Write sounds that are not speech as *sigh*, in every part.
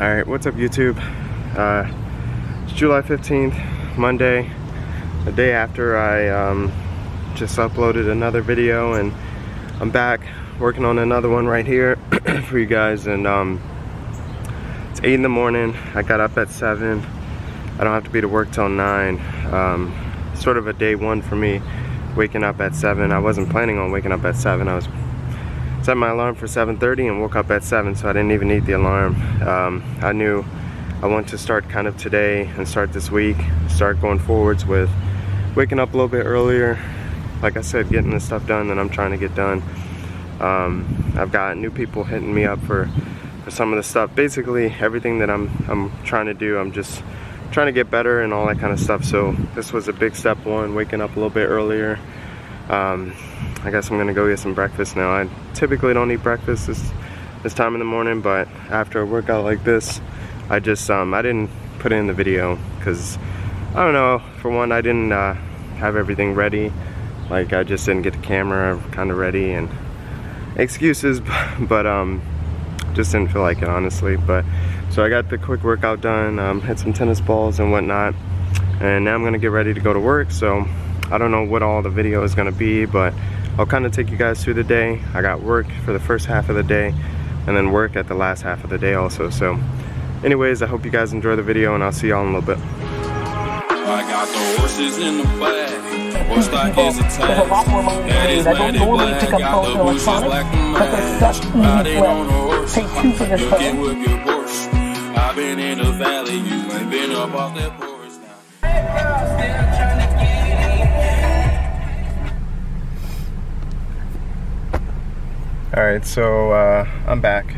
Alright, what's up YouTube? Uh, it's July 15th, Monday, the day after I um, just uploaded another video and I'm back working on another one right here *clears throat* for you guys and um, it's 8 in the morning, I got up at 7, I don't have to be to work till 9, um, sort of a day one for me waking up at 7, I wasn't planning on waking up at 7, I was set my alarm for 7.30 and woke up at 7 so I didn't even need the alarm. Um, I knew I want to start kind of today and start this week, start going forwards with waking up a little bit earlier. Like I said, getting the stuff done that I'm trying to get done. Um, I've got new people hitting me up for, for some of the stuff. Basically, everything that I'm, I'm trying to do, I'm just trying to get better and all that kind of stuff. So this was a big step one, waking up a little bit earlier. Um, I guess I'm gonna go get some breakfast now. I typically don't eat breakfast this, this time in the morning, but after a workout like this, I just, um, I didn't put it in the video because, I don't know, for one, I didn't uh, have everything ready. Like, I just didn't get the camera kind of ready and excuses, *laughs* but um, just didn't feel like it, honestly. But, so I got the quick workout done, um, hit some tennis balls and whatnot, and now I'm gonna get ready to go to work, so I don't know what all the video is gonna be, but I'll kind of take you guys through the day. I got work for the first half of the day and then work at the last half of the day also. So anyways, I hope you guys enjoy the video and I'll see y'all in a little bit. I got the horses in the back. Horse stock is attached. That is I don't normally pick up Got both the bushes electronics, like a but there's match. such easy Riding flip. on a horse. Pay two for this You phone. can whip your Porsche. I've been in the valley. You ain't been up off that porch now. Alright, so uh, I'm back.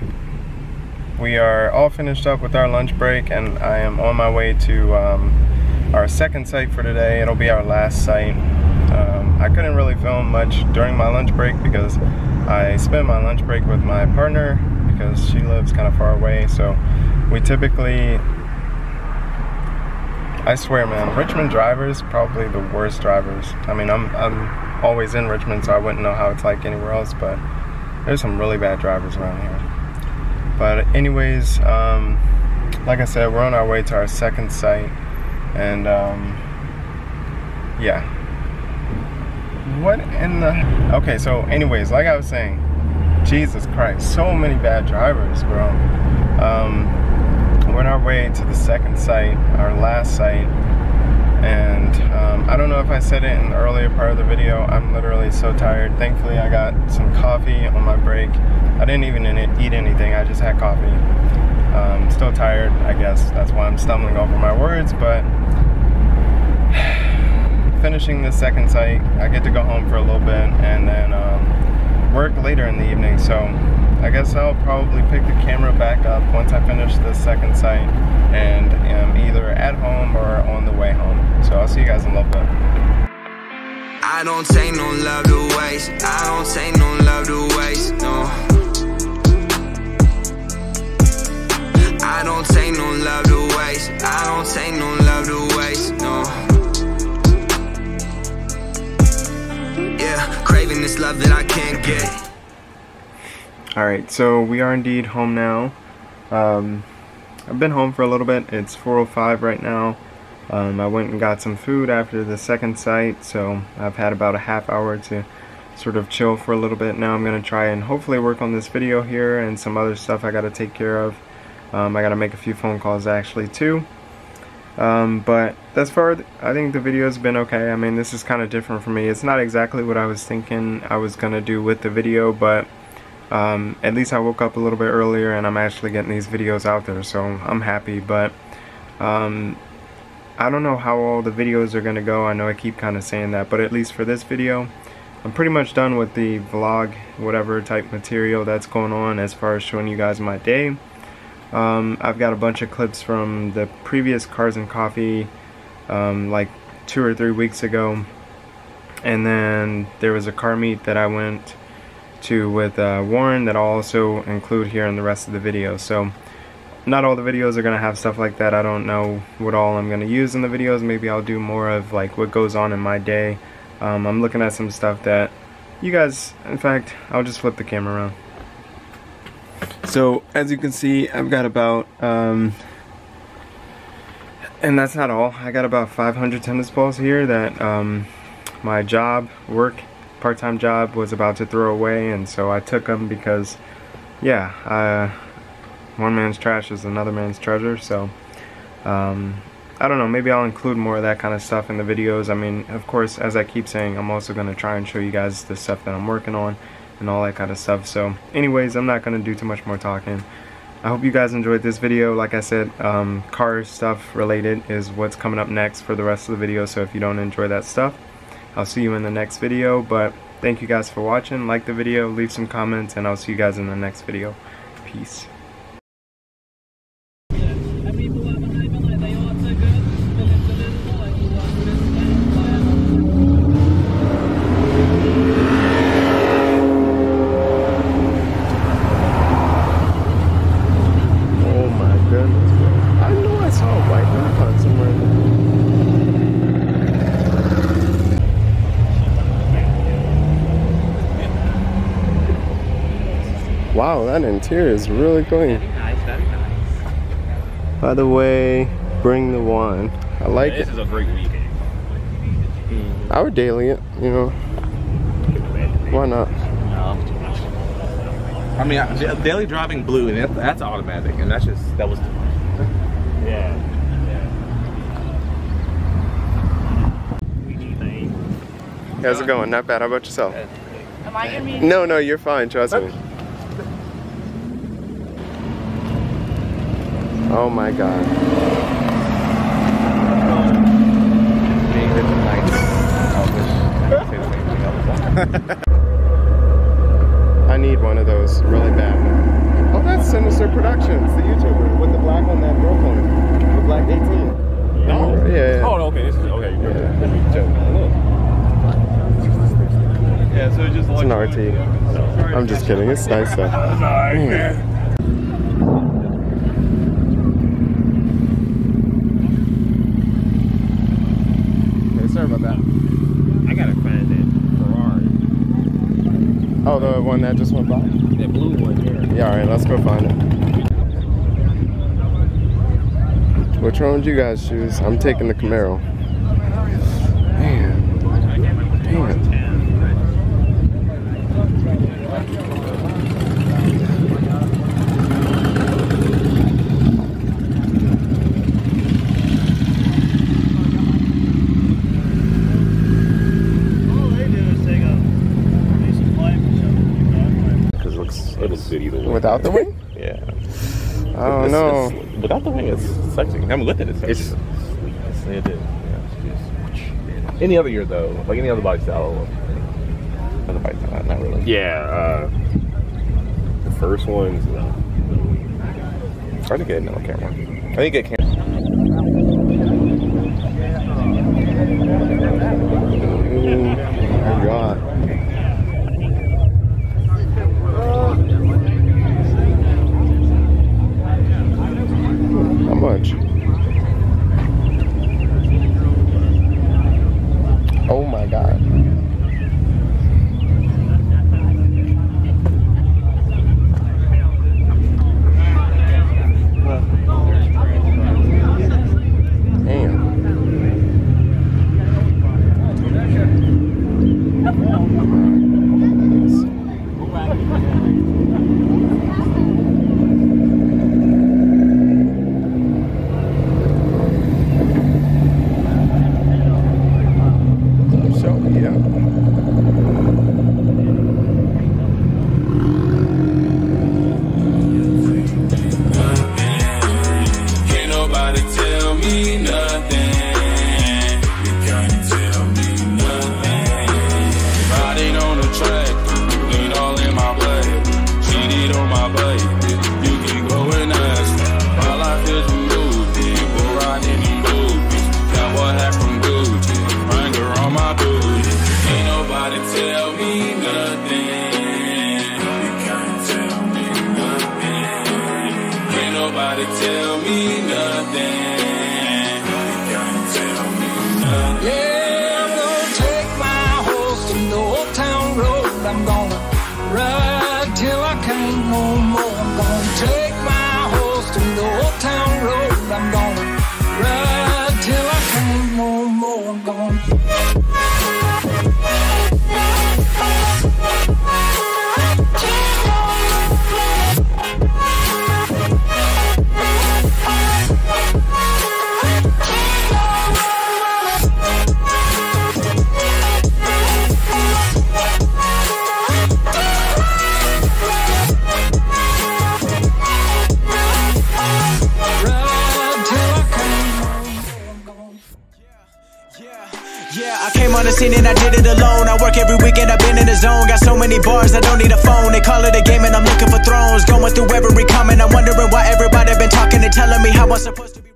We are all finished up with our lunch break and I am on my way to um, our second site for today. It'll be our last site. Um, I couldn't really film much during my lunch break because I spent my lunch break with my partner because she lives kind of far away. So we typically, I swear man, Richmond drivers probably the worst drivers. I mean, I'm, I'm always in Richmond so I wouldn't know how it's like anywhere else, but there's some really bad drivers around here. But anyways, um, like I said, we're on our way to our second site, and um, yeah. What in the? Okay, so anyways, like I was saying, Jesus Christ, so many bad drivers, bro. Um, we're on our way to the second site, our last site, and um, I don't know if I said it in the earlier part of the video. I'm literally so tired. Thankfully, I got some coffee on my break. I didn't even eat anything. I just had coffee. Um, still tired, I guess. That's why I'm stumbling over my words. But *sighs* finishing the second site, I get to go home for a little bit and then um, work later in the evening. So I guess I'll probably pick the camera back up once I finish the second site and am either at home or on the way home. So I'll see you guys in a little bit. I don't take no love to waste. I don't take no love to waste. No. I don't take no love to waste. I don't take no love to waste. No. Yeah, craving this love that I can't get. Alright, so we are indeed home now. Um, I've been home for a little bit. It's 4.05 right now. Um, I went and got some food after the second site, so I've had about a half hour to sort of chill for a little bit. Now I'm going to try and hopefully work on this video here and some other stuff I got to take care of. Um, I got to make a few phone calls actually too. Um, but thus far, I think the video's been okay. I mean, this is kind of different for me. It's not exactly what I was thinking I was going to do with the video, but um, at least I woke up a little bit earlier and I'm actually getting these videos out there, so I'm happy. But um, I don't know how all the videos are going to go. I know I keep kind of saying that, but at least for this video, I'm pretty much done with the vlog, whatever type material that's going on as far as showing you guys my day. Um, I've got a bunch of clips from the previous Cars and Coffee, um, like two or three weeks ago. And then there was a car meet that I went to with uh, Warren that I'll also include here in the rest of the video. So not all the videos are going to have stuff like that. I don't know what all I'm going to use in the videos. Maybe I'll do more of like what goes on in my day. Um, I'm looking at some stuff that you guys, in fact, I'll just flip the camera around. So as you can see, I've got about, um, and that's not all. I got about 500 tennis balls here that um, my job, work, part-time job was about to throw away, and so I took them because, yeah, one man's trash is another man's treasure. So um, I don't know. Maybe I'll include more of that kind of stuff in the videos. I mean, of course, as I keep saying, I'm also going to try and show you guys the stuff that I'm working on and all that kind of stuff. So anyways, I'm not going to do too much more talking. I hope you guys enjoyed this video. Like I said, um, car stuff related is what's coming up next for the rest of the video. So if you don't enjoy that stuff, I'll see you in the next video. But thank you guys for watching. Like the video, leave some comments, and I'll see you guys in the next video. Peace. Wow, that interior is really clean. Nice, very nice. By the way, bring the wine. I like This it. is a great weekend. I would daily it, you know. Why not? No. I mean, I- daily driving blue, and that, that's automatic, and that's just that was too much. Yeah. How's it going? Not bad. How about yourself? Am I gonna be? No, no, you're fine. Trust me. Oh my god. I need one of those really bad. Oh, that's Sinister Productions, the YouTuber with the black one that broke on The black 18. No. Oh, yeah, yeah. Oh, okay. This is okay. Yeah, so just It's an RT. I'm just kidding. It's nice though. Okay, sorry about that. I gotta find that Ferrari, Oh, the one that just went by? that blue one here. Yeah, alright, let's go find it. Which one would you guys choose? I'm taking the Camaro. Man. Damn. All they do is take a piece of pipe and shove it in your driveway. Cause it looks it looks good either way. Without the wing? *laughs* Yeah. I don't It's- know. it's- without the wing, it's sexy. I haven't looked at it. It's- It's sweet. It is. Yeah, Any other year though, like any other body style, other body style, not really. Yeah, uh, the first ones, no. It's hard to get another camera. I think get camera. I did it alone. I work every weekend, I've been in the zone. Got so many bars, I don't need a phone. They call it a game and I'm looking for thrones. Going through every comment, I'm wondering why everybody been talking and telling me how I'm supposed to be.